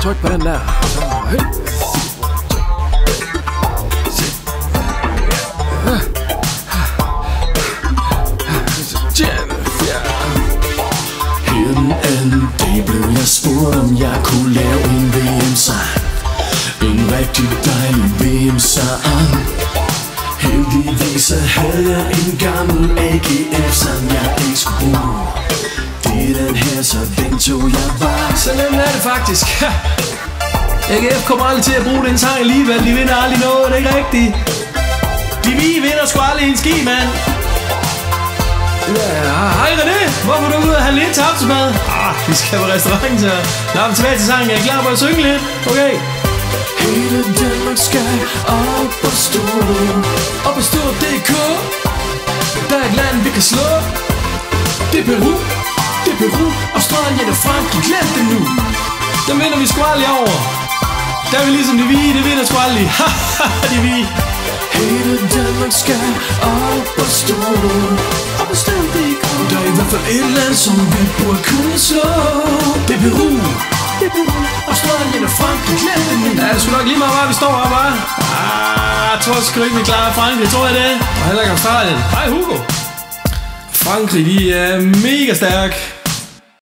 Tryk på den der. Så, hey. Her den anden dag blev jeg spurgt, om jeg kunne lave en VM-sang En rigtig dejlig VM-sang Heldigvis så havde jeg en gammel AGF, som jeg ikke skulle bruge Det er den her, så den tog jeg bare Så nemt er det faktisk. AGF kommer aldrig til at bruge den sang alligevel. De vinder aldrig noget, det er ikke rigtigt. De vi vinder sgu aldrig en ski, mand. Ja, hej René. Hvorfor er du ude og have lidt tabsmad? Ah, vi skal på restaurant, så lad mig tilbage til sangen. Jeg er klar på at synge lidt. Okay. Vi kan slå. Det er Peru. Det er Peru. Australien og Frankrig. Glem det nu. Der vinder vi sgu aldrig over. Der er vi ligesom de vi, det vinder sgu aldrig. Haha, de vi. Hele Danmark skal op og stå Op og stå DK. Der er i hvert fald et land, som vi burde kunne slå Det er Peru. Det er Peru. Australien og Frankrig. Glem det nu. Ja, det er sgu nok lige meget, hvor vi står her, hva'? Ah, jeg tror sgu ikke, vi klarer Frankrig. Tror jeg det? Og heller ikke Australien. Hej Hugo. Frankrig, de er mega stærk.